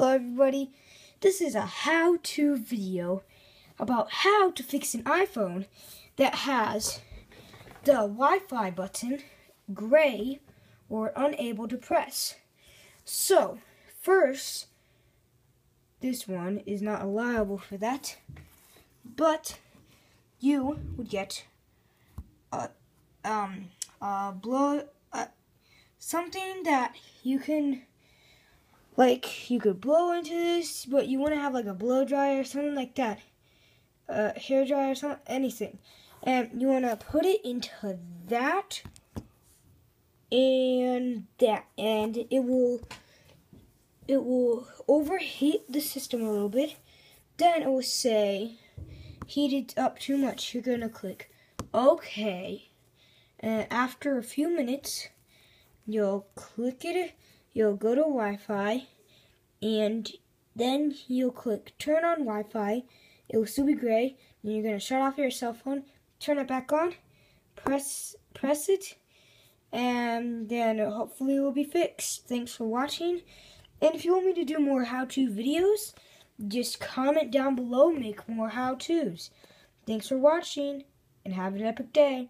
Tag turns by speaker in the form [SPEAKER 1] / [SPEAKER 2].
[SPEAKER 1] Hello everybody, this is a how-to video about how to fix an iPhone that has the Wi-Fi button gray or unable to press. So, first, this one is not allowable for that, but you would get a, um, a blow, uh, something that you can like you could blow into this, but you want to have like a blow dryer or something like that, uh, hair dryer or something, anything, and you want to put it into that and that, and it will it will overheat the system a little bit. Then it will say heated up too much. You're gonna click OK, and after a few minutes, you'll click it you'll go to Wi-Fi and then you'll click turn on Wi-Fi. It will still be gray. Then you're gonna shut off your cell phone, turn it back on, press press it, and then hopefully it will be fixed. Thanks for watching. And if you want me to do more how-to videos, just comment down below, make more how-tos. Thanks for watching, and have an epic day.